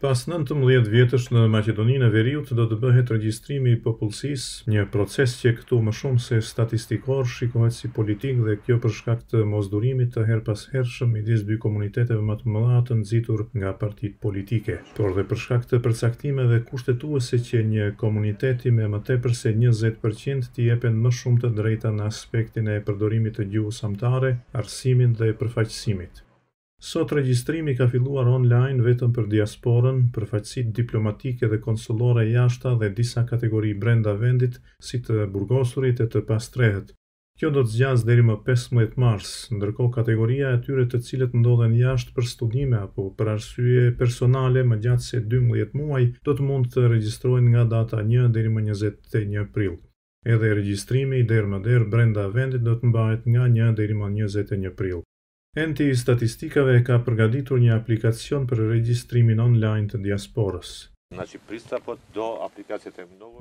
Pas nëntëmbëdhjetë vjetësh në Maqedoninë e Veriut do të bëhet regjistrimi i popullsisë, një proces që këtu më shumë se statistikor shikohet si politik dhe kjo për shkak të mosdurimit të herëpashershëm midis dy komuniteteve më të mëdha të nxitur nga partitë politike, por dhe për shkak të përcaktimeve kushtetuese që një komuniteti me më tepër se njëzet për qind t'i jepen më shumë të drejta në aspektin e përdorimit të gjuhës amtare, arsimit dhe përfaqësimit. Sot regjistrimi ka filluar online vetëm për diasporën, përfaqësitë diplomatike dhe konsullore jashta dhe disa kategori brenda vendit si të burgosurit e të pastrehët. Kjo do të zgjasë deri më pesëmbëdhjetë mars, ndërkohë kategoria e atyre të cilët ndodhen jashtë për studime apo për arsye personale më gjatë se dymbëdhjetë muaj do të mund të regjistrohen nga data një deri më njëzet e një prill. Edhe regjistrimi derë më derë brenda vendit do të mbahet nga një deri më njëzet e një prill. Enti i Statistikave e ka përgatitur një aplikacion për regjistrimin online të diasporës.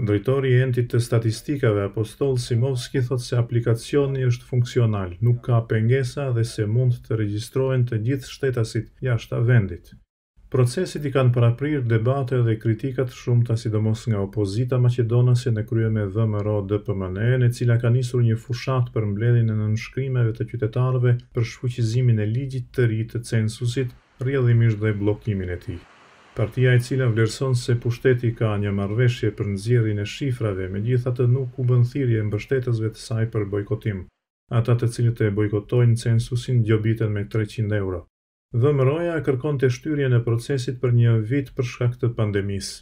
Drejtori i Entit të Statistikave, Apostol Simovski thotë se aplikacioni është funksional, nuk ka pengesa dhe se mund të regjistrohen të gjithë shtetasit jashta vendit. Procesit i kanë paraprirë debate dhe kritika të shumta sidomos nga opozita maqedonase në krye me VMRO-DPMNE-në e cila ka nisur një fushatë për mbledhjen e nënshkrimeve të qytetarëve për shfuqizimin e ligjit të ri të censusit rrjedhimisht dhe bllokimin e tij. Partia e cila vlerëson se pushteti ka një marrëveshje për nxjerrjen e shifrave megjithatë nuk u bën thirrje mbështetësve të saj për bojkotim. Ata të cilët e bojkotojnë censusin gjobiten me treqind euro. VMRO-ja e kërkonte shtyrjen e procesit për një vit për shkak të pandemisë.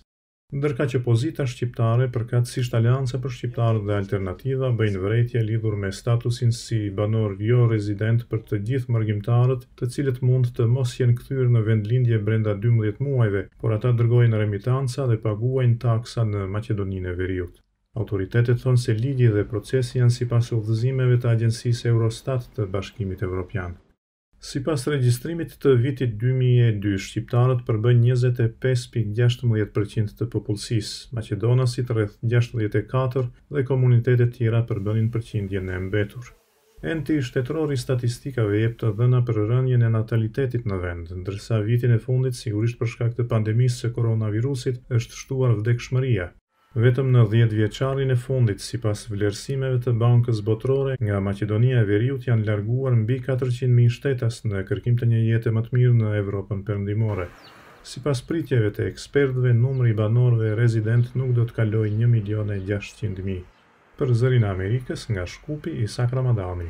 Ndërkaq opozita shqiptare, përkatësisht Aleanca për Shqiptarët dhe Alternativa, bëjnë vërejtje lidhur me statusin si banor jo-rezident për të gjithë mërgimtarët të cilët mund të mos jenë kthyer në vendlindje brenda dymbëdhjetë muajve, por ata dërgojnë remitanca dhe paguajnë taksa në Maqedoninë e Veriut. Autoritetet thonë se ligji dhe procesi janë sipas udhëzimeve të agjencisë Eurostat të Bashkimit Evropian. Sipas regjistrimit të vitit dy mijë e dy, shqiptarët përbëjnë njëzet e pesë pikë gjashtëmbëdhjetë për qind të popullsisë, maqedonasit rreth gjashtëdhjetë e katër dhe komunitetet tjera përbënin përqindjen e mbetur. Enti Shtetëror i Statistikave jep të dhëna për rënien e natalitetit në vend, ndërsa vitin e fundit sigurisht për shkak të pandemisë së koronavirusit është shtuar vdekshmëria, Vetëm në dhjetëvjeçarin e fundit, sipas vlerësimeve të Bankës Botërore, nga Maqedonia e Veriut janë larguar mbi katërqind mijë shtetas në kërkim të një jete më të mirë në Evropën Perëndimore. Sipas pritjeve të ekspertëve, numri i banorëve rezidentë nuk do të kalojë një milion e gjashtëqind mijë. Për Zërin e Amerikës, nga Shkupi, Isak Ramadani.